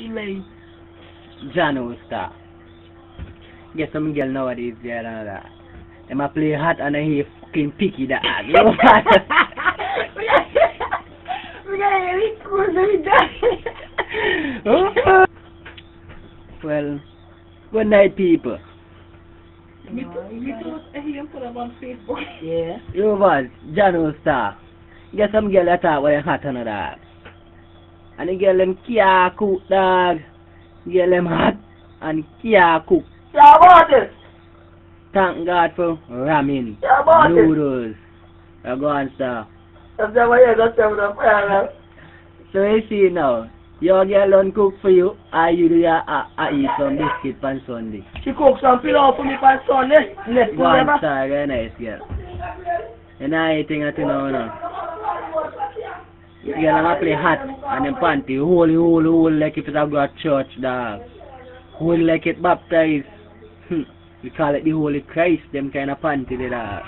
Chile. Jano Star. Get some girl nowadays there and that. Them a play hot and I hear fucking picky that. You know what? Well, good night people. Me I hear him put up on Facebook. Yeah. You was? Jano Star. Get some girl that talk when hot and that. And the girl them can't cook dog. Girl them hot and can't cook. Yeah, about it. Thank God for ramen, Yeah, about it. noodles. I go on, sir. That's the way I got them the prayer. So you see now, your girl don't cook for you, or you do ya, uh, uh, eat some biscuit on Sunday. She cooked some pillow for me for Sunday. Next Go on, sir, very nice girl. And I eating at you now, no. The girl am a play hot, and them panty, holy, holy, holy, like if it's a go to church, dog. Holy like it baptized. Hmm. We call it the Holy Christ, them kind of panty, the dog.